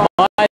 my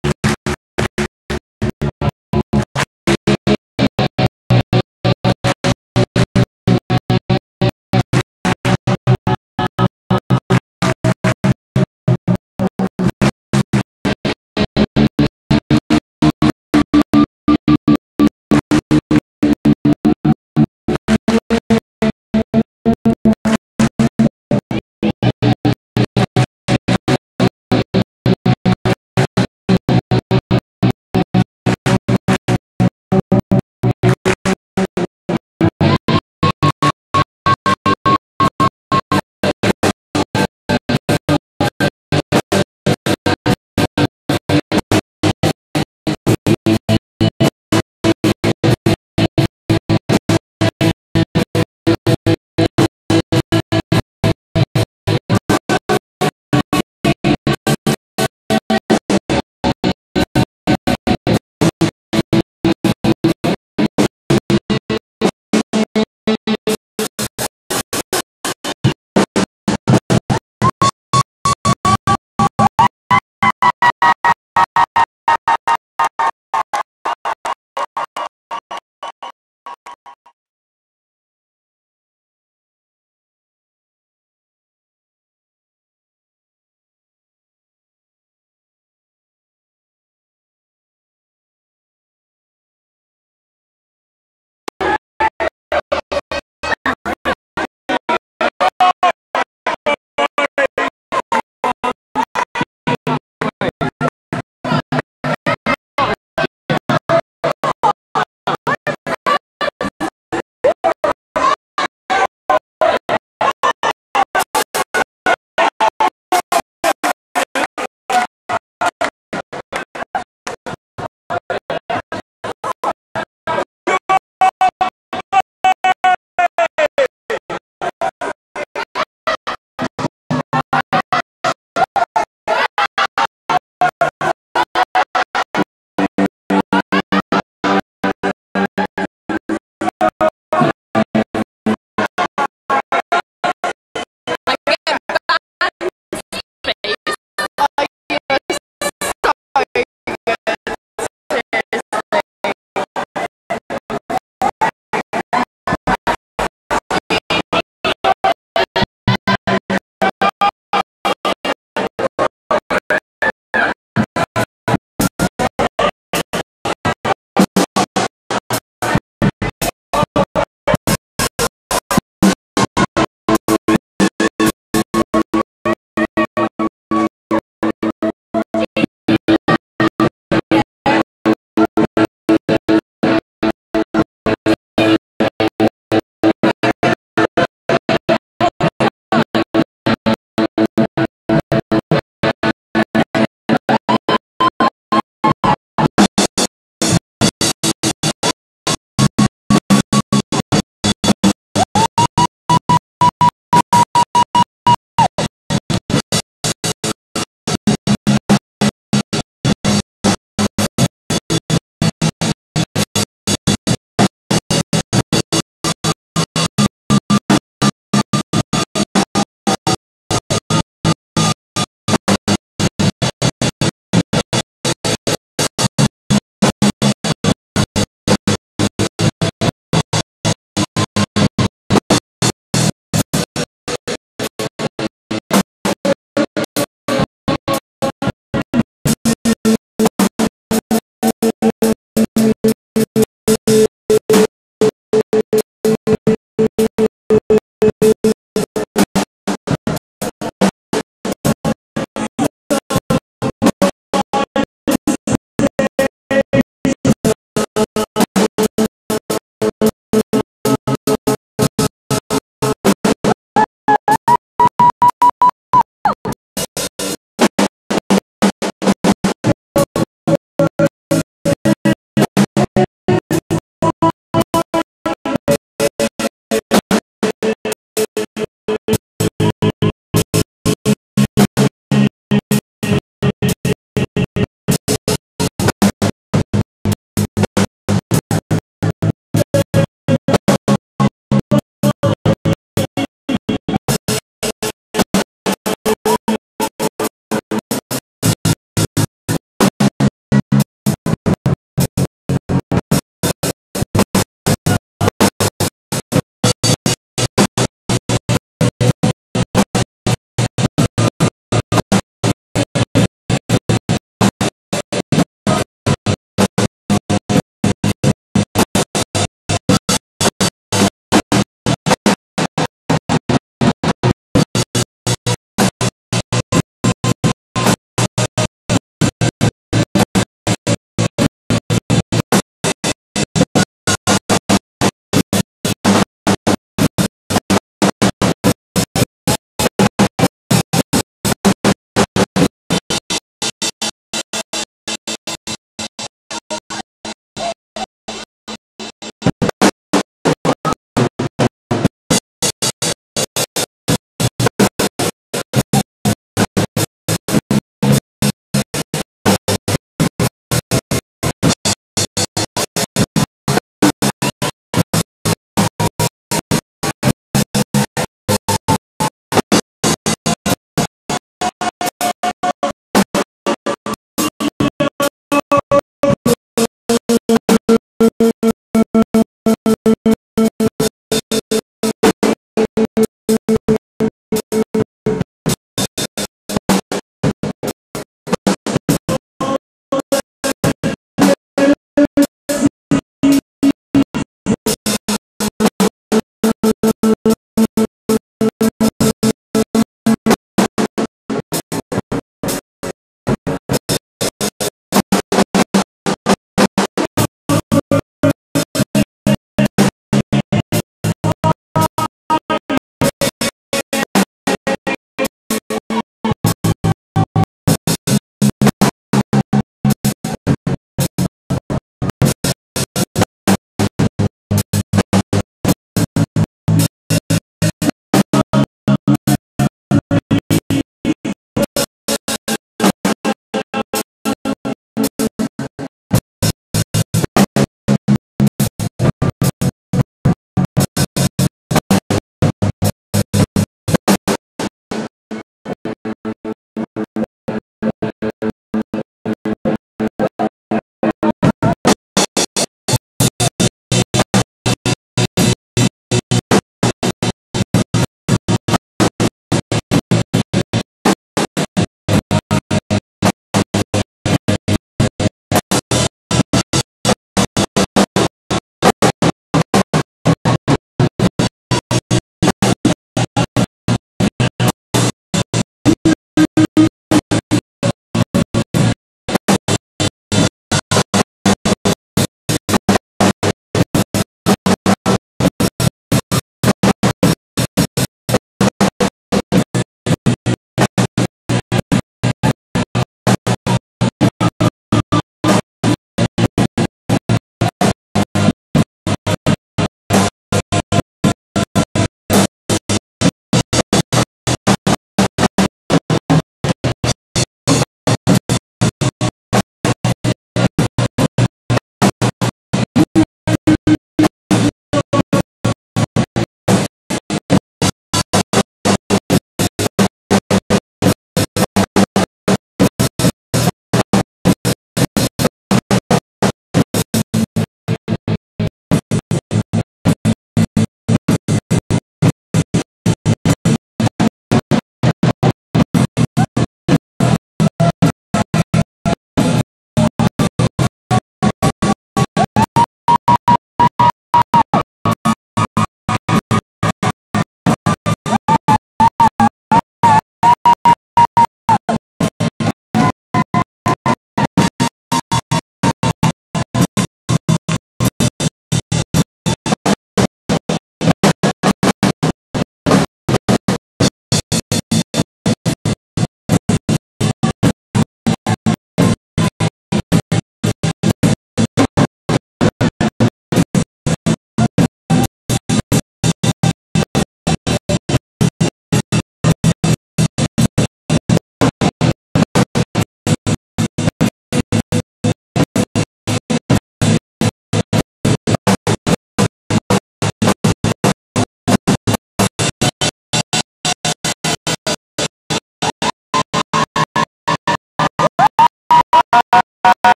Bye.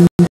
you